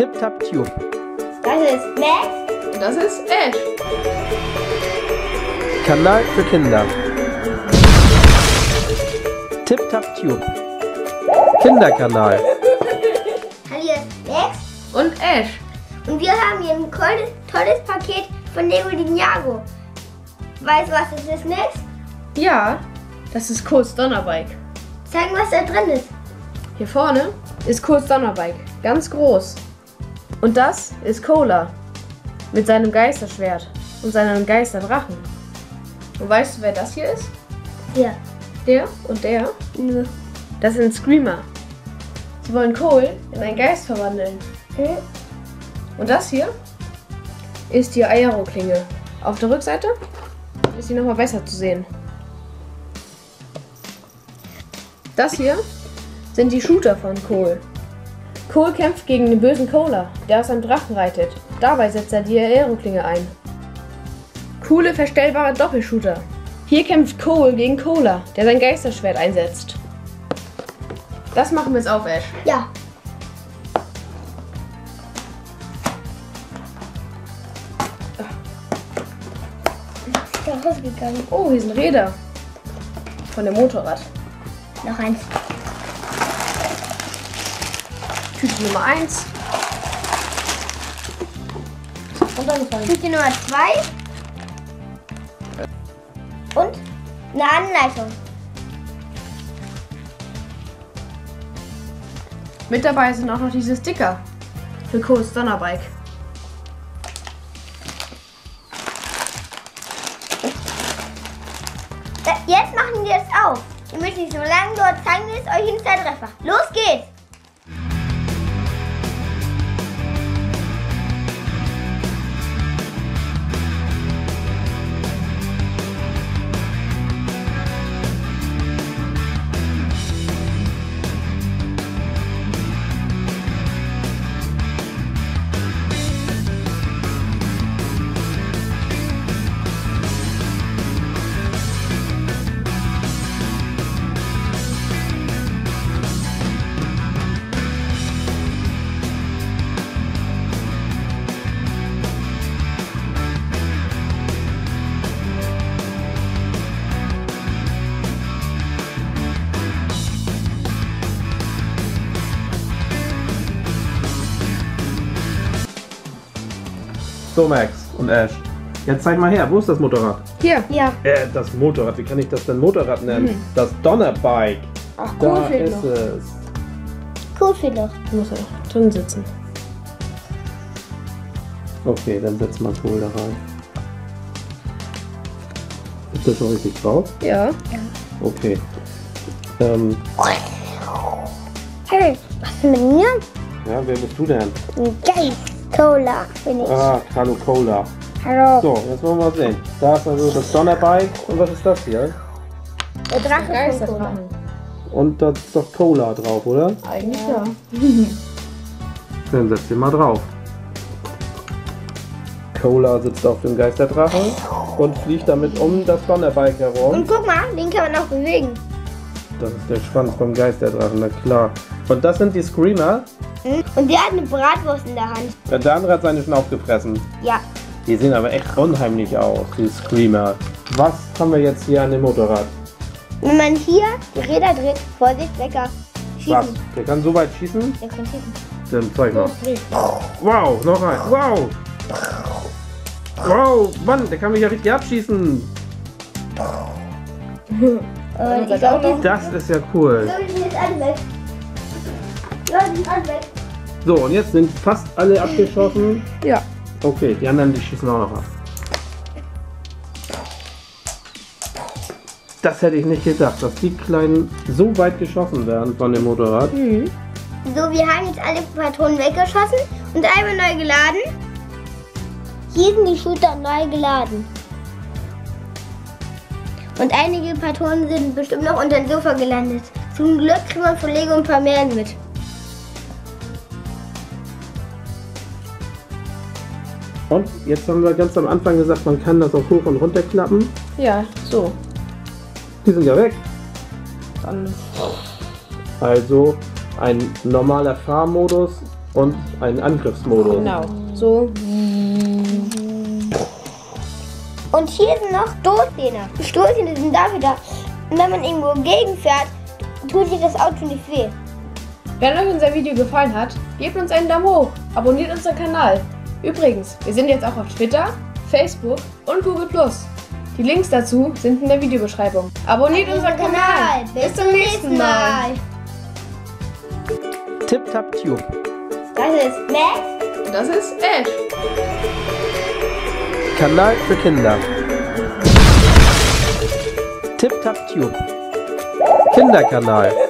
Tip Tap Tube. Das ist Max. Und das ist Ash. Kanal für Kinder. Tip Tap Tube. Kinderkanal. Hallo, hier ist Max. Und Ash. Und wir haben hier ein tolles, tolles Paket von Lego Ninjago. Weißt du, was das ist, Max? Ja, das ist Kurz Donnerbike. Zeigen, was da drin ist. Hier vorne ist Kurz Donnerbike. Ganz groß. Und das ist Cola. Mit seinem Geisterschwert und seinem Geisterdrachen. Und weißt du, wer das hier ist? Hier. Der und der? Nö. Das sind Screamer. Sie wollen Cole in einen Geist verwandeln. Hm? Und das hier ist die Aero-Klinge. Auf der Rückseite ist sie nochmal besser zu sehen. Das hier sind die Shooter von Cole. Cole kämpft gegen den bösen Cola, der aus einem Drachen reitet. Dabei setzt er die Aero-Klinge ein. Coole verstellbare Doppelshooter. Hier kämpft Cole gegen Cola, der sein Geisterschwert einsetzt. Das machen wir jetzt auf, Ash. Ja. Ist rausgegangen. Oh, hier sind Räder. Von dem Motorrad. Noch eins. Tüte Nummer 1. Runtergefallen. Tüte Nummer zwei. Und eine Anleitung. Mit dabei sind auch noch diese Sticker für Coles Donnerbike. Da, jetzt machen wir es auf. Ihr müsst nicht so lange dort zeigen wir es euch in Zeitreffer. Los geht's! So, Max und Ash. Jetzt zeig mal her, wo ist das Motorrad? Hier. Ja. Äh, das Motorrad, wie kann ich das denn Motorrad nennen? Das Donnerbike. Ach, Da cool fehlt ist noch. es. Cool für doch. Muss er noch drin sitzen. Okay, dann setz mal Kohl da rein. Ist das schon richtig drauf? Ja. Okay. Ähm, Hey, was ist mit mir? ja, wer bist du denn? Ein Geist. Cola bin ich. Ah, hallo Cola. Hallo. So, jetzt wollen wir mal sehen. Da ist also das Donnerbike. Und was ist das hier? Der Drache von Cola. Und da ist doch Cola drauf, oder? Eigentlich ja. Dann setz den mal drauf. Cola sitzt auf dem Geisterdrachen und fliegt damit um das Donnerbike herum. Und guck mal, den kann man auch bewegen. Das ist der Schwanz vom Geisterdrachen, na klar. Und das sind die Screamer. Hm? Und der hat eine Bratwurst in der Hand. Der andere hat seine schon aufgefressen. Ja. Die sehen aber echt unheimlich aus, die Screamer. Was haben wir jetzt hier an dem Motorrad? Wenn man hier die Räder dreht, Vorsicht, lecker. Was? Schießen. Der kann so weit schießen? Der kann schießen. Dann zeig mal. Wow, noch ein. Wow! Wow, Mann, der kann mich ja richtig abschießen. Äh, ich noch- die Das ist ja cool. die sind jetzt alle weg. Ja, die sind alle weg. So, und jetzt sind fast alle abgeschossen. Ja. Okay, die anderen, die schießen auch noch ab. Das hätte ich nicht gedacht, dass die Kleinen so weit geschossen werden von dem Motorrad. So, wir haben jetzt alle Patronen weggeschossen und einmal neu geladen. Hier sind die Shooter neu geladen. Und einige Patronen sind bestimmt noch unter dem Sofa gelandet. Zum Glück kriegen wir von Lego ein paar mehr mit. Und jetzt haben wir ganz am Anfang gesagt, man kann das auch hoch und runter klappen. Ja, so. Die sind ja weg. Dann Also ein normaler Fahrmodus Und einen Angriffsmodus. Genau. So. Und hier sind noch Stoßzähne. Die Stoßzähne sind dafür da. Und wenn man irgendwo gegenfährt, tut sich das Auto nicht weh. Wenn euch unser Video gefallen hat, gebt uns einen Daumen hoch, abonniert unseren Kanal. Übrigens, wir sind jetzt auch auf Twitter, Facebook und Google+. Die Links dazu sind in der Videobeschreibung. Abonniert unseren Kanal. Bis zum nächsten Mal. Tip Tap Tube. Das ist Max. Und das ist Ash. Kanal für Kinder. Tip Tap Tube. Kinderkanal.